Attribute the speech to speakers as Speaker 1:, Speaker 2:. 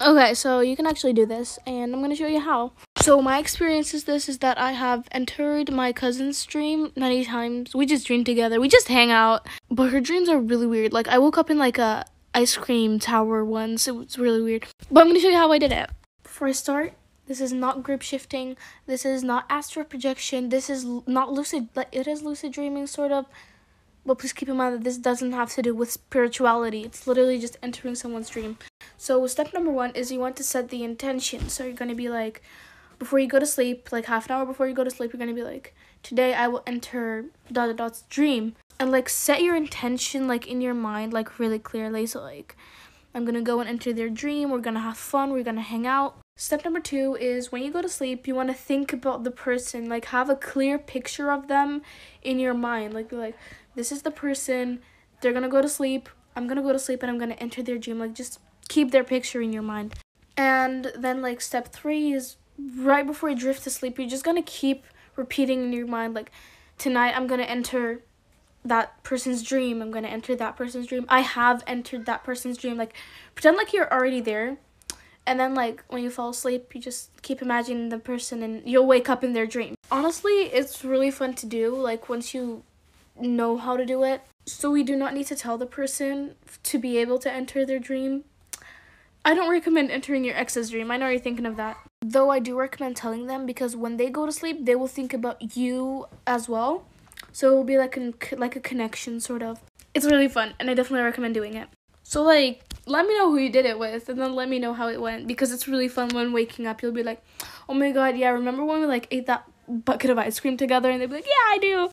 Speaker 1: Okay, so you can actually do this, and I'm gonna show you how. So my experience is this: is that I have entered my cousin's dream many times. We just dream together. We just hang out, but her dreams are really weird. Like I woke up in like a ice cream tower once. It was really weird. But I'm gonna show you how I did it. Before I start, this is not grip shifting. This is not astral projection. This is not lucid. Like it is lucid dreaming, sort of. But please keep in mind that this doesn't have to do with spirituality. It's literally just entering someone's dream. So step number one is you want to set the intention. So you're gonna be like, before you go to sleep, like half an hour before you go to sleep, you're gonna be like, today I will enter dot dot dot's dream, and like set your intention like in your mind like really clearly. So like, I'm gonna go and enter their dream. We're gonna have fun. We're gonna hang out. Step number two is when you go to sleep, you want to think about the person, like have a clear picture of them in your mind. Like like, this is the person. They're gonna go to sleep. I'm gonna go to sleep and I'm gonna enter their dream. Like just keep their picture in your mind. And then like step three is right before you drift to sleep, you're just gonna keep repeating in your mind like, tonight I'm gonna enter that person's dream. I'm gonna enter that person's dream. I have entered that person's dream. Like pretend like you're already there. And then like when you fall asleep, you just keep imagining the person and you'll wake up in their dream. Honestly, it's really fun to do like once you know how to do it. So we do not need to tell the person to be able to enter their dream. I don't recommend entering your ex's dream. I know you're thinking of that. Though I do recommend telling them because when they go to sleep, they will think about you as well. So it will be like a like a connection sort of. It's really fun and I definitely recommend doing it. So like let me know who you did it with and then let me know how it went because it's really fun when waking up you'll be like, "Oh my god, yeah, remember when we like ate that bucket of ice cream together?" and they'll be like, "Yeah, I do."